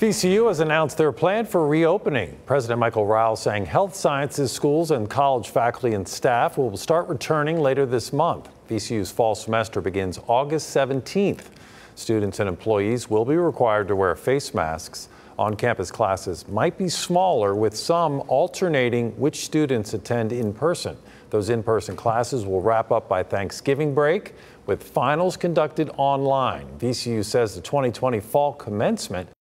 VCU has announced their plan for reopening. President Michael Rao saying health sciences schools and college faculty and staff will start returning later this month. VCU's fall semester begins August 17th. Students and employees will be required to wear face masks. On-campus classes might be smaller with some alternating which students attend in person. Those in-person classes will wrap up by Thanksgiving break with finals conducted online. VCU says the 2020 fall commencement